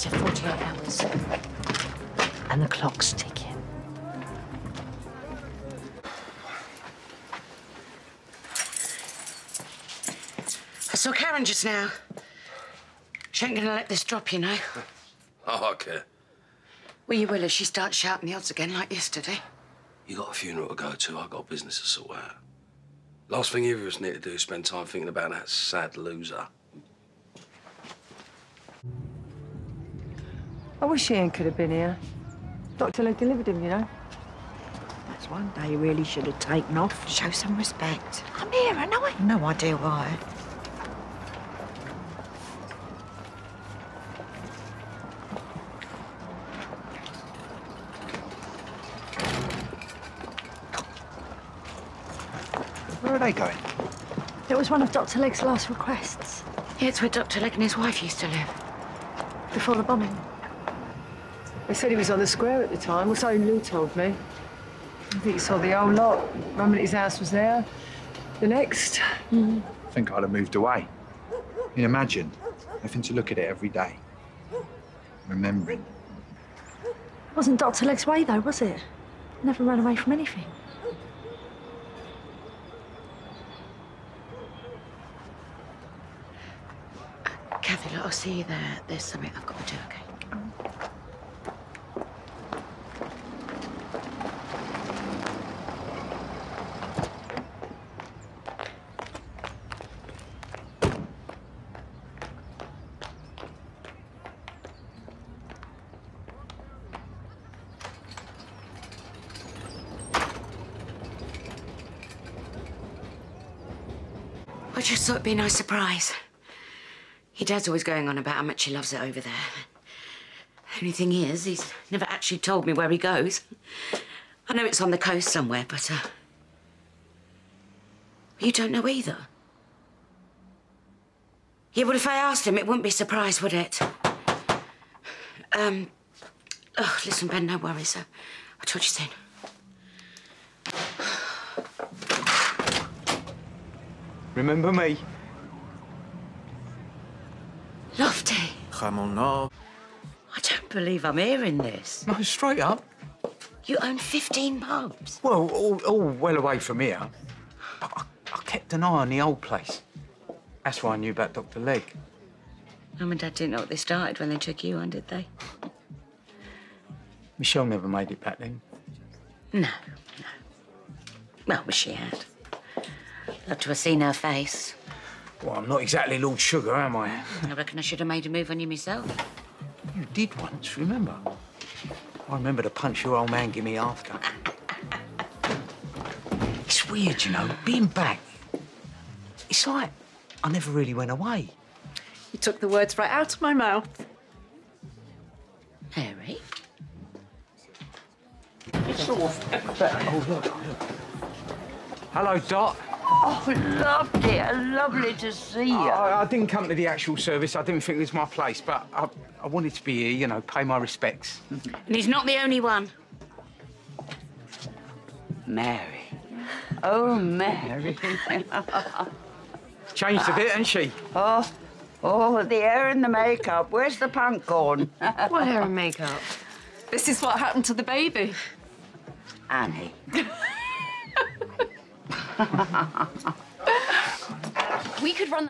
said 48 hours. And the clock's ticking. I saw Karen just now. She ain't gonna let this drop, you know. Oh, I care. Well, you will if she starts shouting the odds again like yesterday. You got a funeral to go to. I got business to sort out. Last thing either of us need to do is spend time thinking about that sad loser. I wish Ian could have been here. Dr. Legg delivered him, you know. That's one day he really should have taken off. Show some respect. I'm here, and I know it. No idea why. Where are they going? It was one of Dr. Legg's last requests Yeah, it's where Dr. Legg and his wife used to live. before the bombing. They said he was on the square at the time, or so Lou told me. I think he saw the whole lot. One minute his house was there, the next. I think I'd have moved away. You imagine having to look at it every day, remembering. It wasn't Dr. Legg's way, though, was it? Never ran away from anything. Kathy, look, I'll see you there. There's something I've got to do, okay? I just thought it'd be a nice surprise. Your dad's always going on about how much he loves it over there. Only thing is, he's never actually told me where he goes. I know it's on the coast somewhere, but, uh... You don't know either? Yeah, well, if I asked him, it wouldn't be a surprise, would it? Um... Oh, listen, Ben, no worries. Uh, I'll talk to you soon. Remember me? Lofty, Come on now. I don't believe I'm hearing this. No, straight up. You own 15 pubs. Well, all, all well away from here. But I, I kept an eye on the old place. That's why I knew about Dr. Legg. Mum and Dad didn't know what they started when they took you on, did they? Michelle never made it back then. No, no. Well, wish she had. Love to have seen her face. Well, I'm not exactly Lord Sugar, am I? I reckon I should have made a move on you myself. You did once, remember? I remember the punch your old man gave me after. It's weird, you know, being back. It's like I never really went away. You took the words right out of my mouth. Mary? Oh, Hello, Dot. Oh, lovely. Lovely to see you. I, I didn't come to the actual service. I didn't think it was my place, but I, I wanted to be here, you know, pay my respects. And he's not the only one. Mary. Oh, Mary. Changed a bit, hasn't she? oh, oh, the hair and the makeup. Where's the punk gone? What hair and makeup? This is what happened to the baby. Annie. We could run